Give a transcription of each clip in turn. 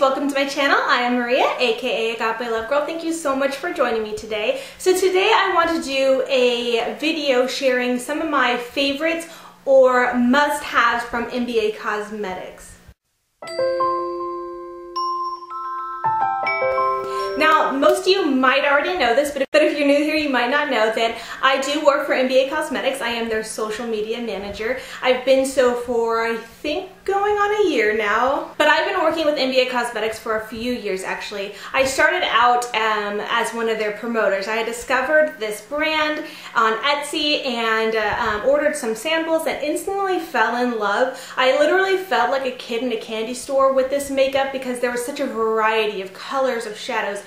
Welcome to my channel. I am Maria, aka Agape Love Girl. Thank you so much for joining me today. So today I want to do a video sharing some of my favorites or must-haves from NBA Cosmetics. Now, most of you might already know this, but if you're new here, you might not know that I do work for NBA Cosmetics. I am their social media manager. I've been so for, I think, going on a year now. But I've been working with NBA Cosmetics for a few years, actually. I started out um, as one of their promoters. I had discovered this brand on Etsy and uh, um, ordered some samples and instantly fell in love. I literally felt like a kid in a candy store with this makeup because there was such a variety of colors, of shadows,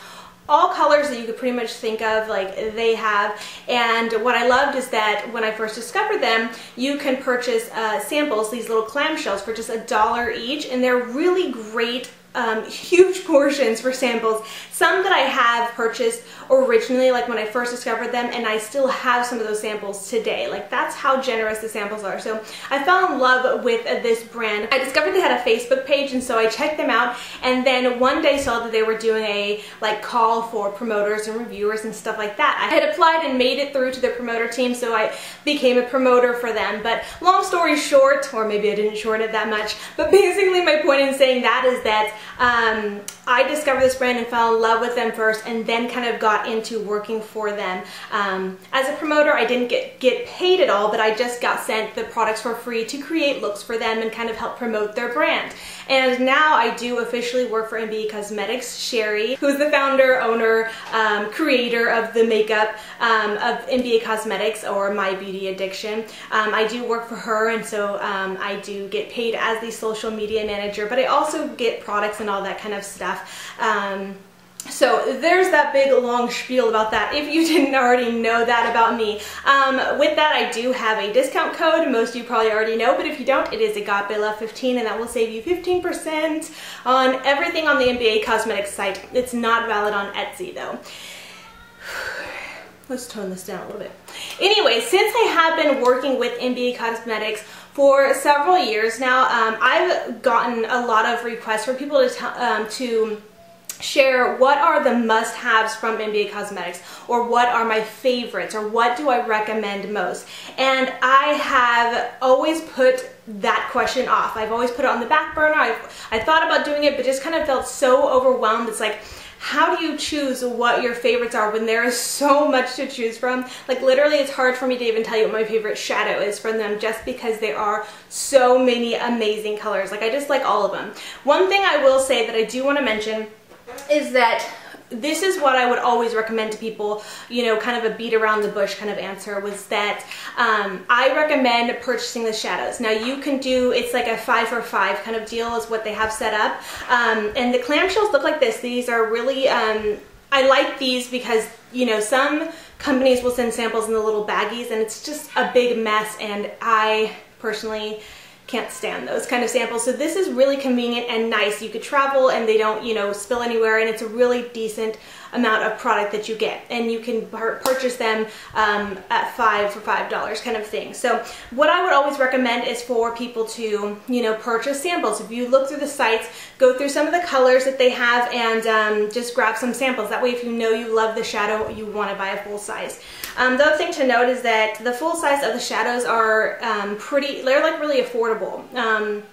all colors that you could pretty much think of like they have. And what I loved is that when I first discovered them you can purchase uh, samples these little clamshells for just a dollar each and they're really great um, huge portions for samples. Some that I have purchased originally, like when I first discovered them, and I still have some of those samples today. Like that's how generous the samples are. So I fell in love with this brand. I discovered they had a Facebook page, and so I checked them out, and then one day saw that they were doing a like call for promoters and reviewers and stuff like that. I had applied and made it through to their promoter team, so I became a promoter for them. But long story short, or maybe I didn't shorten it that much, but basically my point in saying that is that um, I discovered this brand and fell in love with them first and then kind of got into working for them. Um, as a promoter, I didn't get, get paid at all, but I just got sent the products for free to create looks for them and kind of help promote their brand. And now I do officially work for NBA Cosmetics. Sherry, who's the founder, owner, um, creator of the makeup um, of NBA Cosmetics or My Beauty Addiction. Um, I do work for her and so um, I do get paid as the social media manager, but I also get products and all that kind of stuff. Um, so there's that big long spiel about that if you didn't already know that about me. Um, with that I do have a discount code, most of you probably already know, but if you don't it is AgapeLove15 and that will save you 15% on everything on the NBA Cosmetics site. It's not valid on Etsy though. Let's tone this down a little bit. Anyway, since I have been working with NBA Cosmetics for several years now, um, I've gotten a lot of requests for people to, um, to share what are the must-haves from NBA Cosmetics or what are my favorites or what do I recommend most. And I have always put that question off. I've always put it on the back burner. I've, I thought about doing it but just kind of felt so overwhelmed. It's like, how do you choose what your favorites are when there is so much to choose from? Like literally it's hard for me to even tell you what my favorite shadow is from them just because there are so many amazing colors. Like I just like all of them. One thing I will say that I do want to mention is that this is what I would always recommend to people, you know, kind of a beat around the bush kind of answer was that um, I recommend purchasing the shadows. Now you can do, it's like a five for five kind of deal is what they have set up. Um, and the clamshells look like this. These are really, um, I like these because, you know, some companies will send samples in the little baggies and it's just a big mess and I personally can't stand those kind of samples. So this is really convenient and nice. You could travel and they don't, you know, spill anywhere and it's a really decent amount of product that you get and you can purchase them um, at five for five dollars kind of thing. So what I would always recommend is for people to you know purchase samples. If you look through the sites go through some of the colors that they have and um, just grab some samples. That way if you know you love the shadow you want to buy a full size. Um, the other thing to note is that the full size of the shadows are um, pretty they're like really affordable. Um,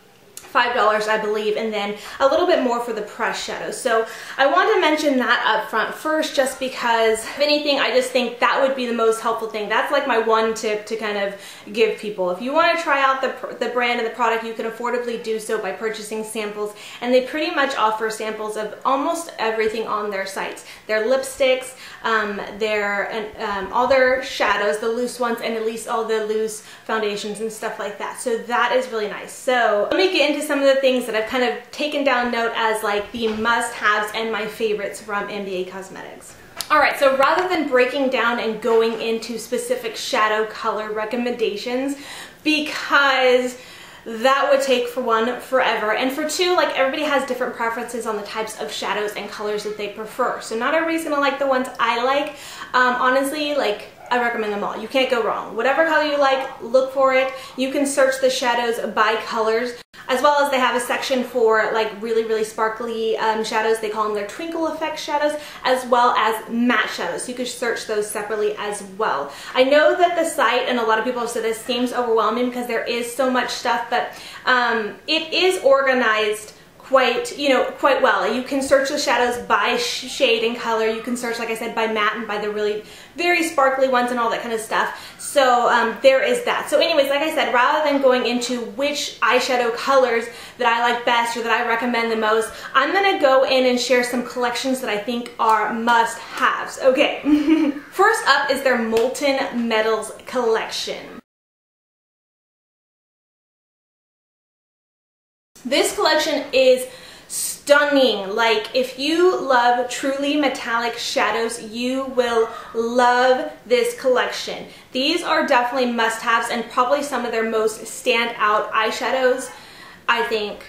$5 I believe and then a little bit more for the press shadows. So I want to mention that up front first just because if anything I just think that would be the most helpful thing. That's like my one tip to kind of give people. If you want to try out the, the brand and the product you can affordably do so by purchasing samples and they pretty much offer samples of almost everything on their sites. Their lipsticks, um, their um, all their shadows, the loose ones and at least all the loose foundations and stuff like that. So that is really nice. So let me get into some of the things that I've kind of taken down note as like the must-haves and my favorites from NBA Cosmetics. Alright, so rather than breaking down and going into specific shadow color recommendations, because that would take for one forever and for two like everybody has different preferences on the types of shadows and colors that they prefer so not everybody's gonna like the ones I like um, honestly like I recommend them all. You can't go wrong. Whatever color you like, look for it. You can search the shadows by colors. As well as they have a section for like really, really sparkly um, shadows. They call them their twinkle effect shadows, as well as matte shadows. So you could search those separately as well. I know that the site, and a lot of people have said this, seems overwhelming because there is so much stuff, but um, it is organized quite, you know, quite well. You can search the shadows by shade and color. You can search, like I said, by matte and by the really very sparkly ones and all that kind of stuff. So um, there is that. So anyways, like I said, rather than going into which eyeshadow colors that I like best or that I recommend the most, I'm going to go in and share some collections that I think are must-haves. Okay, first up is their Molten Metals collection. This collection is stunning. Like if you love truly metallic shadows, you will love this collection. These are definitely must-haves and probably some of their most standout eyeshadows, I think.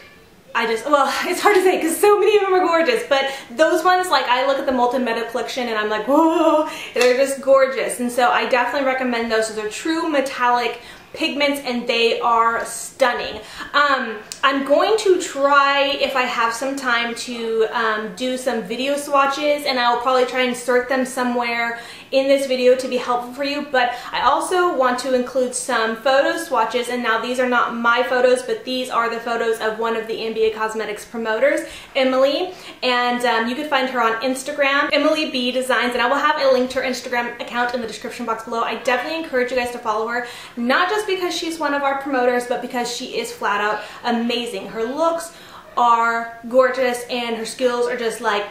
I just, well, it's hard to say because so many of them are gorgeous, but those ones, like I look at the Molten Metal collection and I'm like, whoa, they're just gorgeous. And so I definitely recommend those. They're true metallic pigments and they are stunning. Um, I'm going to try, if I have some time, to um, do some video swatches and I'll probably try and insert them somewhere in this video to be helpful for you, but I also want to include some photo swatches, and now these are not my photos, but these are the photos of one of the NBA Cosmetics promoters, Emilee, and um, you can find her on Instagram, Emilee B Designs, and I will have a link to her Instagram account in the description box below. I definitely encourage you guys to follow her, not just because she's one of our promoters, but because she is flat out amazing. Her looks are gorgeous and her skills are just like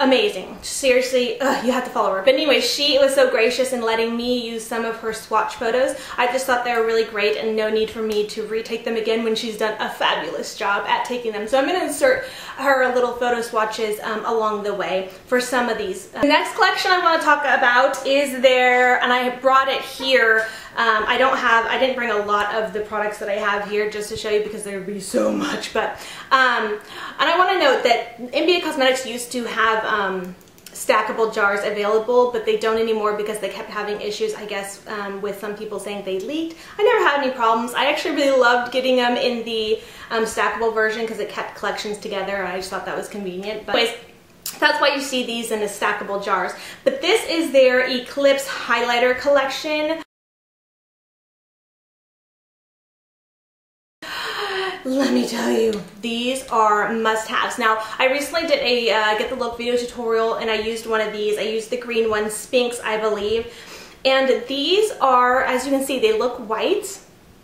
amazing. Seriously, ugh, you have to follow her. But anyway, she was so gracious in letting me use some of her swatch photos. I just thought they were really great and no need for me to retake them again when she's done a fabulous job at taking them. So I'm going to insert her little photo swatches um, along the way for some of these. The next collection I want to talk about is their, and I brought it here, um, I don't have, I didn't bring a lot of the products that I have here just to show you because there would be so much, but, um, and I want to note that NBA Cosmetics used to have um, stackable jars available, but they don't anymore because they kept having issues, I guess, um, with some people saying they leaked. I never had any problems. I actually really loved getting them in the um, stackable version because it kept collections together. I just thought that was convenient. But anyways, that's why you see these in the stackable jars. But this is their Eclipse highlighter collection. Let me tell you, these are must-haves. Now, I recently did a uh, Get the Look video tutorial and I used one of these. I used the green one, Sphinx, I believe. And these are, as you can see, they look white,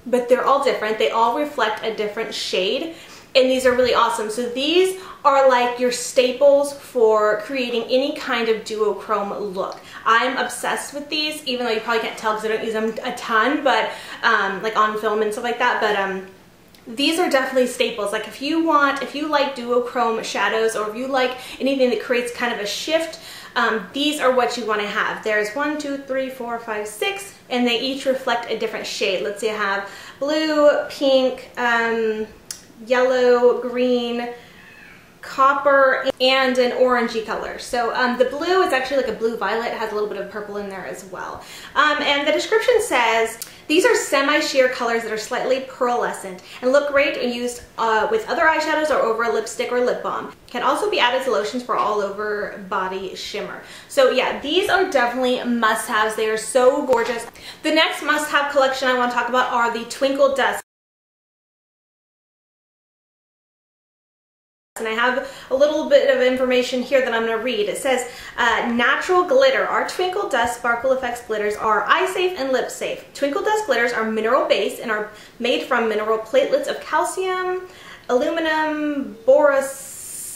but they're all different. They all reflect a different shade and these are really awesome. So these are like your staples for creating any kind of duochrome look. I'm obsessed with these, even though you probably can't tell because I don't use them a ton, but um, like on film and stuff like that. But um, these are definitely staples. Like if you want, if you like duochrome shadows or if you like anything that creates kind of a shift, um, these are what you want to have. There's one, two, three, four, five, six, and they each reflect a different shade. Let's say I have blue, pink, um, yellow, green, copper and an orangey color. So um, the blue is actually like a blue violet, has a little bit of purple in there as well. Um, and the description says, these are semi-sheer colors that are slightly pearlescent and look great when used uh, with other eyeshadows or over a lipstick or lip balm. Can also be added to lotions for all over body shimmer. So yeah, these are definitely must-haves. They are so gorgeous. The next must-have collection I want to talk about are the Twinkle Dust. And I have a little bit of information here that I'm going to read. It says, uh, natural glitter. Our Twinkle Dust Sparkle Effects glitters are eye safe and lip safe. Twinkle Dust glitters are mineral based and are made from mineral platelets of calcium, aluminum,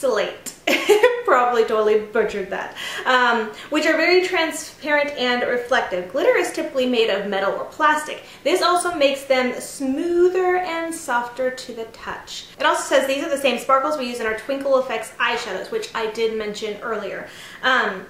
borosilicate. Probably totally butchered that. Um, which are very transparent and reflective. Glitter is typically made of metal or plastic. This also makes them smoother and softer to the touch. It also says these are the same sparkles we use in our Twinkle Effects eyeshadows, which I did mention earlier. Um,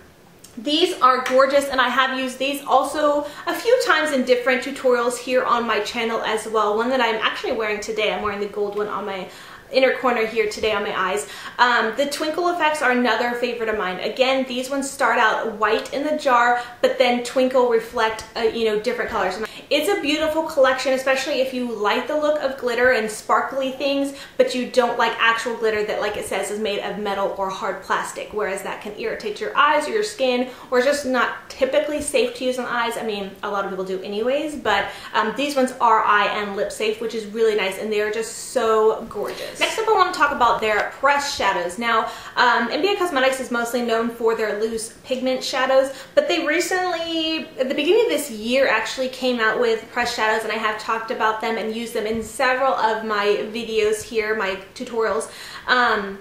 these are gorgeous and I have used these also a few times in different tutorials here on my channel as well. One that I'm actually wearing today, I'm wearing the gold one on my inner corner here today on my eyes. Um, the twinkle effects are another favorite of mine. Again, these ones start out white in the jar, but then twinkle reflect, uh, you know, different colors. It's a beautiful collection, especially if you like the look of glitter and sparkly things, but you don't like actual glitter that, like it says, is made of metal or hard plastic, whereas that can irritate your eyes or your skin, or just not typically safe to use on eyes. I mean, a lot of people do anyways, but um, these ones are eye and lip safe, which is really nice, and they are just so gorgeous. Next up, I want to talk about their pressed shadows. Now, um, MBA Cosmetics is mostly known for their loose pigment shadows, but they recently, at the beginning of this year, actually came out with pressed shadows, and I have talked about them and used them in several of my videos here, my tutorials. Um,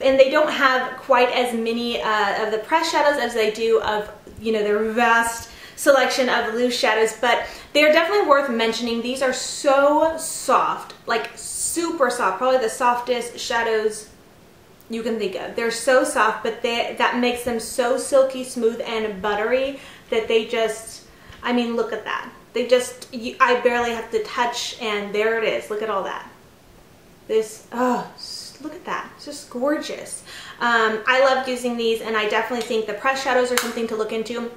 and they don't have quite as many uh, of the pressed shadows as they do of, you know, their vast selection of loose shadows, but they're definitely worth mentioning. These are so soft, like super soft, probably the softest shadows you can think of. They're so soft, but they, that makes them so silky smooth and buttery that they just, I mean, look at that. They just, you, I barely have to touch and there it is. Look at all that. This, oh, look at that. It's just gorgeous. Um, I love using these and I definitely think the press shadows are something to look into.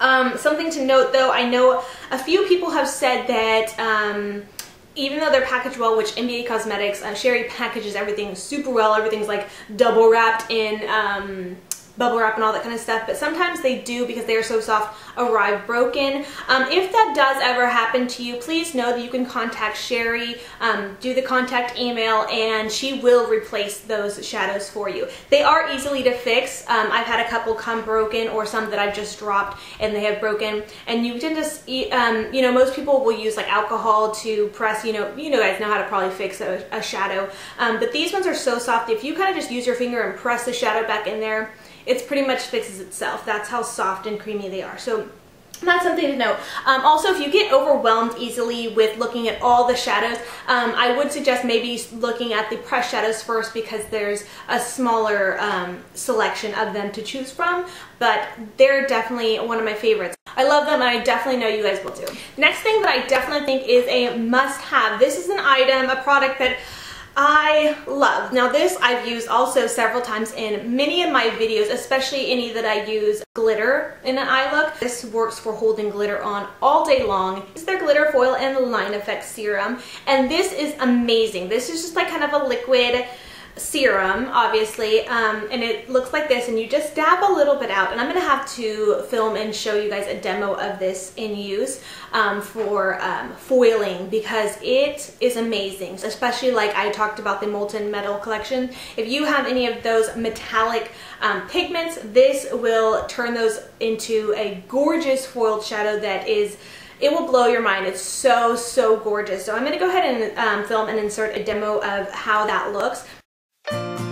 Um, something to note though, I know a few people have said that um, even though they're packaged well, which NBA Cosmetics, uh, Sherry packages everything super well, everything's like double wrapped in um, bubble wrap and all that kind of stuff, but sometimes they do, because they are so soft, arrive broken. Um, if that does ever happen to you, please know that you can contact Sherry, um, do the contact email, and she will replace those shadows for you. They are easily to fix. Um, I've had a couple come broken or some that I've just dropped and they have broken, and you can just, um, you know, most people will use like alcohol to press, you know, you know guys know how to probably fix a, a shadow, um, but these ones are so soft, if you kind of just use your finger and press the shadow back in there, it's pretty much fixes itself. That's how soft and creamy they are. So that's something to note. Um, also, if you get overwhelmed easily with looking at all the shadows, um, I would suggest maybe looking at the pressed shadows first because there's a smaller um, selection of them to choose from, but they're definitely one of my favorites. I love them and I definitely know you guys will too. Next thing that I definitely think is a must-have. This is an item, a product that I love. Now this I've used also several times in many of my videos, especially any that I use glitter in an eye look. This works for holding glitter on all day long. It's their glitter foil and line effect serum and this is amazing. This is just like kind of a liquid serum, obviously, um, and it looks like this, and you just dab a little bit out, and I'm to have to film and show you guys a demo of this in use um, for um, foiling because it is amazing, especially like I talked about the Molten Metal collection. If you have any of those metallic um, pigments, this will turn those into a gorgeous foiled shadow that is it will blow your mind. It's so, so gorgeous. So I'm to go ahead and um, film and insert a demo of how that looks. Keeping in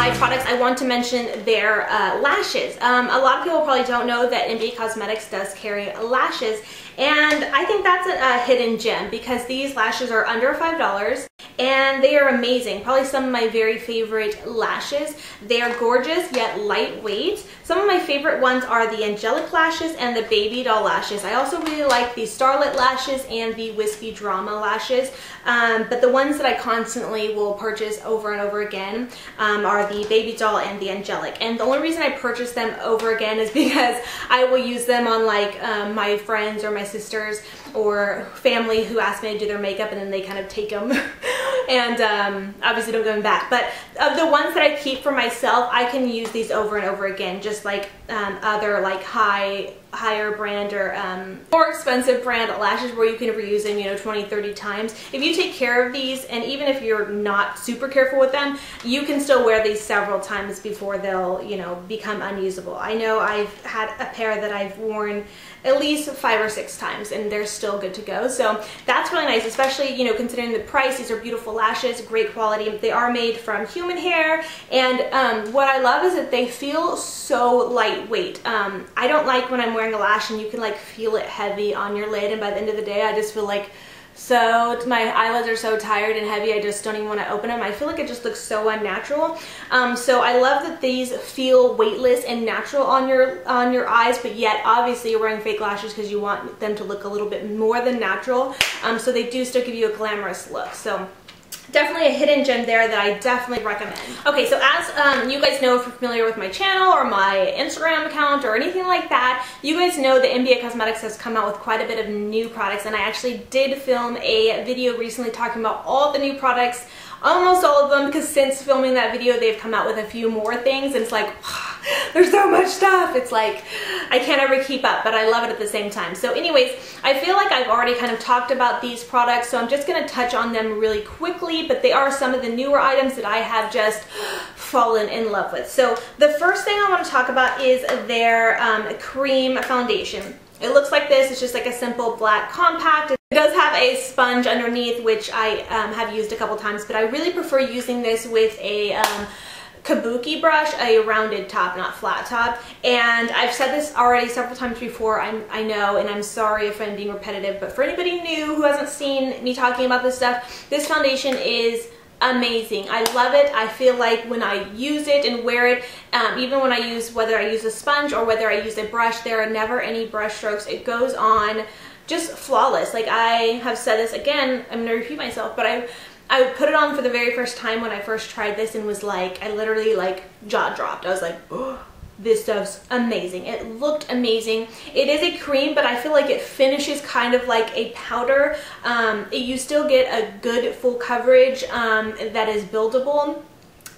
eye products, I want to mention their uh, lashes. Um, a lot of people probably don't know that NBA Cosmetics does carry lashes, and I think that's a, a hidden gem because these lashes are under $5 and they are amazing. Probably some of my very favorite lashes. They are gorgeous yet lightweight. Some of my favorite ones are the angelic lashes and the baby doll lashes. I also really like the starlit lashes and the wispy drama lashes. Um, but the ones that I constantly will purchase over and over again um, are the baby doll and the angelic. And the only reason I purchase them over again is because I will use them on like um, my friends or my sisters or family who ask me to do their makeup and then they kind of take them and um, obviously don't give them back. But of the ones that I keep for myself, I can use these over and over again, just like um, other like high higher brand or um, more expensive brand lashes where you can reuse them, you know, 20, 30 times. If you take care of these, and even if you're not super careful with them, you can still wear these several times before they'll, you know, become unusable. I know I've had a pair that I've worn at least five or six times and they're still good to go. So that's really nice, especially, you know, considering the price. These are beautiful lashes, great quality. They are made from human hair. And um, what I love is that they feel so lightweight. Um, I don't like when I'm wearing a lash and you can like feel it heavy on your lid. And by the end of the day, I just feel like so my eyelids are so tired and heavy, I just don't even want to open them. I feel like it just looks so unnatural. Um, so I love that these feel weightless and natural on your on your eyes, but yet obviously you're wearing fake lashes because you want them to look a little bit more than natural. Um, so they do still give you a glamorous look. So definitely a hidden gem there that I definitely recommend. Okay, so as um, you guys know if you're familiar with my channel or my Instagram account or anything like that, you guys know that NBA Cosmetics has come out with quite a bit of new products and I actually did film a video recently talking about all the new products almost all of them because since filming that video they've come out with a few more things and it's like there's so much stuff it's like I can't ever keep up but I love it at the same time so anyways I feel like I've already kind of talked about these products so I'm just going to touch on them really quickly but they are some of the newer items that I have just fallen in love with so the first thing I want to talk about is their um, cream foundation it looks like this. It's just like a simple black compact. It does have a sponge underneath, which I um, have used a couple times, but I really prefer using this with a um, kabuki brush, a rounded top, not flat top. And I've said this already several times before, I'm, I know, and I'm sorry if I'm being repetitive, but for anybody new who hasn't seen me talking about this stuff, this foundation is amazing. I love it. I feel like when I use it and wear it, um, even when I use, whether I use a sponge or whether I use a brush, there are never any brush strokes. It goes on just flawless. Like I have said this again, I'm gonna repeat myself, but I I put it on for the very first time when I first tried this and was like, I literally like jaw dropped. I was like, oh this stuff's amazing. It looked amazing. It is a cream, but I feel like it finishes kind of like a powder. Um, you still get a good full coverage um, that is buildable,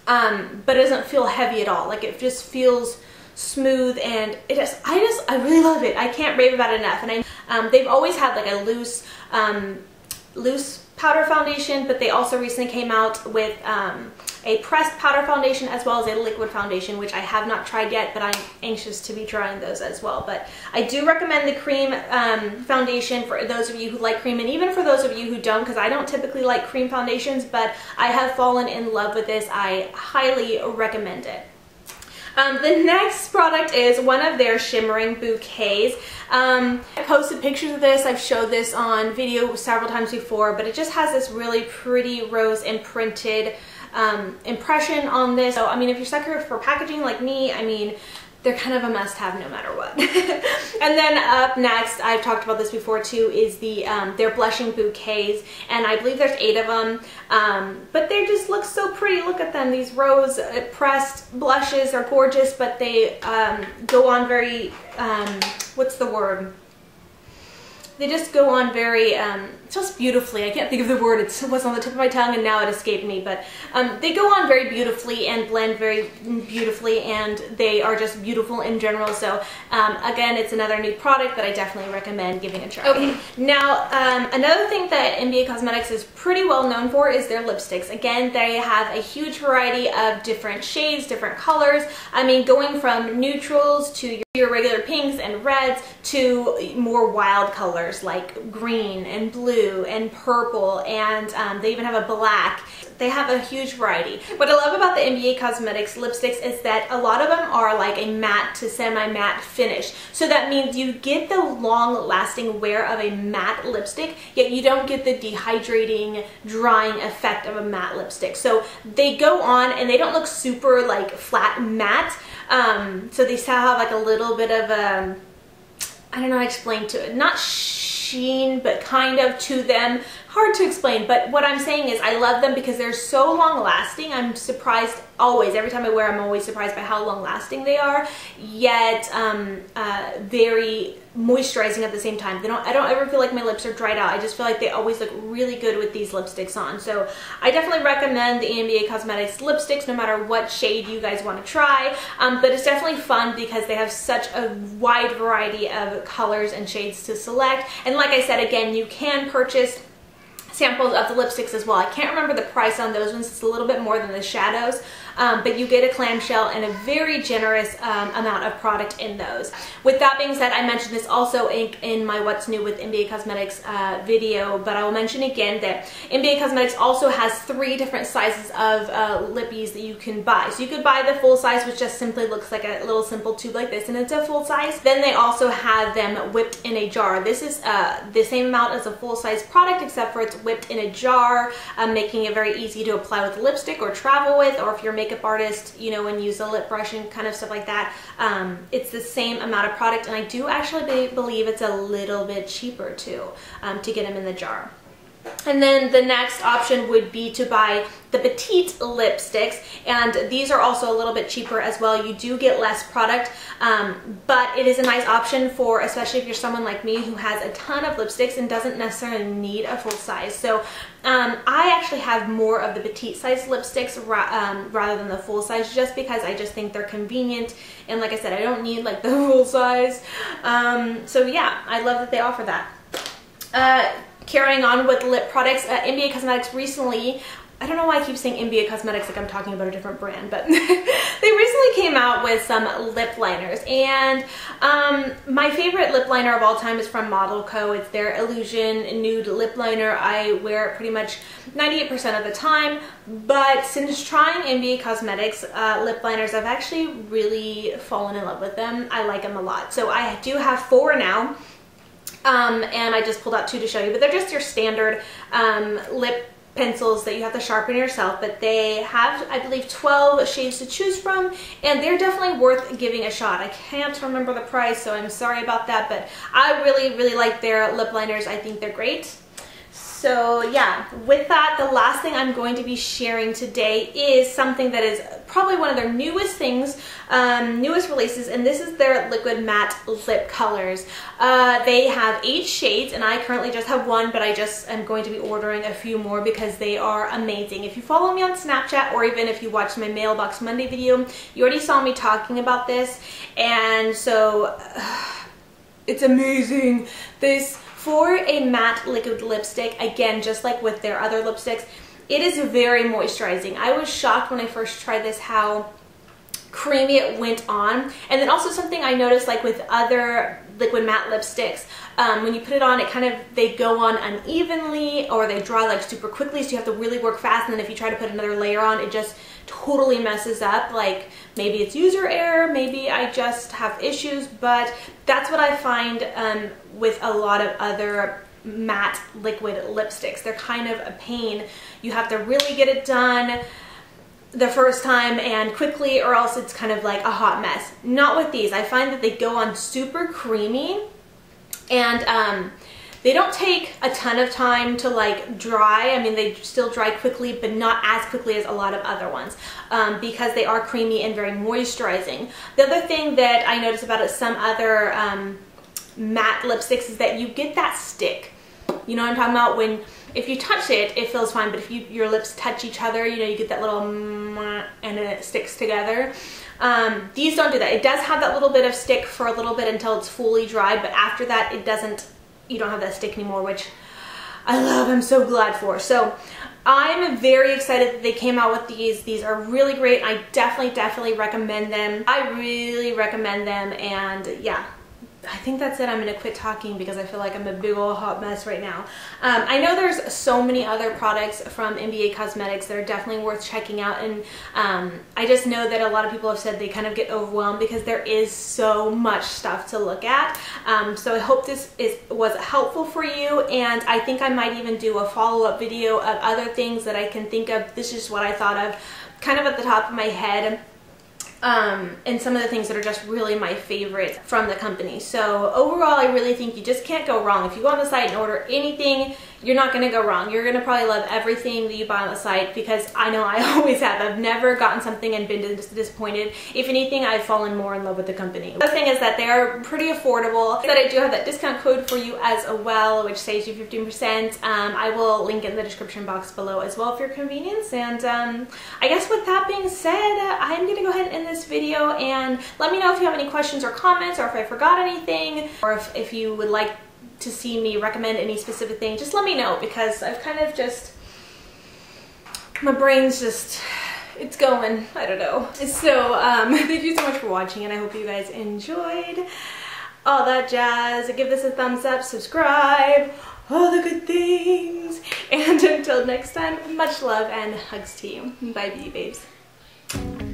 um, but it doesn't feel heavy at all. Like it just feels smooth and it just, I just, I really love it. I can't rave about it enough. And I, um, they've always had like a loose, um, loose powder foundation, but they also recently came out with um, a pressed powder foundation as well as a liquid foundation, which I have not tried yet, but I'm anxious to be trying those as well. But I do recommend the cream um, foundation for those of you who like cream, and even for those of you who don't, because I don't typically like cream foundations, but I have fallen in love with this. I highly recommend it. Um, the next product is one of their shimmering bouquets. Um, I posted pictures of this. I've showed this on video several times before, but it just has this really pretty rose imprinted um, impression on this. So, I mean, if you're sucker for packaging like me, I mean, they're kind of a must-have no matter what. and then up next, I've talked about this before too, is the um, their blushing bouquets, and I believe there's eight of them. Um, but they just look so pretty. Look at them. These rose pressed blushes are gorgeous, but they um, go on very um, what's the word? They just go on very, um, just beautifully. I can't think of the word. It was on the tip of my tongue and now it escaped me. But um, they go on very beautifully and blend very beautifully and they are just beautiful in general. So um, again, it's another new product that I definitely recommend giving a try. Okay, now um, another thing that NBA Cosmetics is pretty well known for is their lipsticks. Again, they have a huge variety of different shades, different colors. I mean, going from neutrals to your your regular pinks and reds to more wild colors like green and blue and purple and um, they even have a black. They have a huge variety. What I love about the NBA Cosmetics lipsticks is that a lot of them are like a matte to semi-matte finish. So that means you get the long lasting wear of a matte lipstick, yet you don't get the dehydrating, drying effect of a matte lipstick. So they go on and they don't look super like flat matte, um, so they still have like a little bit of a, um, I don't know how to explain to it, not sheen, but kind of to them, hard to explain, but what I'm saying is I love them because they're so long lasting. I'm surprised always, every time I wear them, I'm always surprised by how long lasting they are, yet um, uh, very moisturizing at the same time. They don't, I don't ever feel like my lips are dried out. I just feel like they always look really good with these lipsticks on. So I definitely recommend the AMBA Cosmetics lipsticks no matter what shade you guys want to try. Um, but it's definitely fun because they have such a wide variety of colors and shades to select. And like I said, again, you can purchase samples of the lipsticks as well. I can't remember the price on those ones. It's a little bit more than the shadows, um, but you get a clamshell and a very generous um, amount of product in those. With that being said, I mentioned this also in, in my What's New with NBA Cosmetics uh, video, but I will mention again that NBA Cosmetics also has three different sizes of uh, lippies that you can buy. So you could buy the full size, which just simply looks like a little simple tube like this, and it's a full size. Then they also have them whipped in a jar. This is uh, the same amount as a full size product, except for it's whipped in a jar, um, making it very easy to apply with lipstick or travel with, or if you're makeup artist, you know, and use a lip brush and kind of stuff like that. Um, it's the same amount of product, and I do actually be believe it's a little bit cheaper too um, to get them in the jar. And then the next option would be to buy the Petite lipsticks and these are also a little bit cheaper as well. You do get less product um, but it is a nice option for especially if you're someone like me who has a ton of lipsticks and doesn't necessarily need a full size. So um, I actually have more of the petite size lipsticks ra um, rather than the full size just because I just think they're convenient and like I said I don't need like the full size. Um, so yeah I love that they offer that. Uh, carrying on with lip products, uh, MBA Cosmetics recently I don't know why I keep saying MBA Cosmetics like I'm talking about a different brand, but they recently came out with some lip liners. And um, my favorite lip liner of all time is from Model Co. It's their Illusion Nude Lip Liner. I wear it pretty much 98% of the time. But since trying NBA Cosmetics uh, lip liners, I've actually really fallen in love with them. I like them a lot. So I do have four now. Um, and I just pulled out two to show you, but they're just your standard um, lip pencils that you have to sharpen yourself, but they have, I believe, 12 shades to choose from, and they're definitely worth giving a shot. I can't remember the price, so I'm sorry about that, but I really, really like their lip liners. I think they're great. So yeah, with that, the last thing I'm going to be sharing today is something that is probably one of their newest things, um, newest releases, and this is their liquid matte lip colors. Uh, they have eight shades, and I currently just have one, but I just am going to be ordering a few more because they are amazing. If you follow me on Snapchat, or even if you watched my Mailbox Monday video, you already saw me talking about this, and so uh, it's amazing. This for a matte liquid lipstick, again, just like with their other lipsticks, it is very moisturizing. I was shocked when I first tried this how creamy it went on. And then also something I noticed like with other liquid matte lipsticks, um, when you put it on, it kind of, they go on unevenly or they dry like super quickly, so you have to really work fast. And then if you try to put another layer on, it just totally messes up. Like maybe it's user error, maybe I just have issues, but that's what I find um, with a lot of other matte liquid lipsticks. They're kind of a pain. You have to really get it done the first time and quickly or else it's kind of like a hot mess. Not with these. I find that they go on super creamy and um, they don't take a ton of time to like dry. I mean, they still dry quickly, but not as quickly as a lot of other ones um, because they are creamy and very moisturizing. The other thing that I notice about some other um, matte lipsticks is that you get that stick. You know what I'm talking about? When if you touch it, it feels fine, but if you, your lips touch each other, you know, you get that little and then it sticks together. Um, these don't do that. It does have that little bit of stick for a little bit until it's fully dry, but after that, it doesn't, you don't have that stick anymore, which I love, I'm so glad for. So I'm very excited that they came out with these. These are really great. I definitely, definitely recommend them. I really recommend them and yeah, I think that's it. I'm going to quit talking because I feel like I'm a big old hot mess right now. Um, I know there's so many other products from NBA Cosmetics that are definitely worth checking out and um, I just know that a lot of people have said they kind of get overwhelmed because there is so much stuff to look at. Um, so I hope this is was helpful for you and I think I might even do a follow-up video of other things that I can think of. This is what I thought of kind of at the top of my head um, and some of the things that are just really my favorite from the company. So overall, I really think you just can't go wrong. If you go on the site and order anything, you're not gonna go wrong. You're gonna probably love everything that you buy on the site because I know I always have. I've never gotten something and been disappointed. If anything, I've fallen more in love with the company. The thing is that they are pretty affordable. That I do have that discount code for you as well, which saves you 15%. Um, I will link in the description box below as well for your convenience. And um, I guess with that being said, I'm gonna go ahead and end this video and let me know if you have any questions or comments or if I forgot anything or if, if you would like to see me recommend any specific thing, just let me know because I've kind of just, my brain's just, it's going, I don't know. So um, thank you so much for watching and I hope you guys enjoyed all that jazz. Give this a thumbs up, subscribe, all the good things. And until next time, much love and hugs to you. Bye, beauty babes.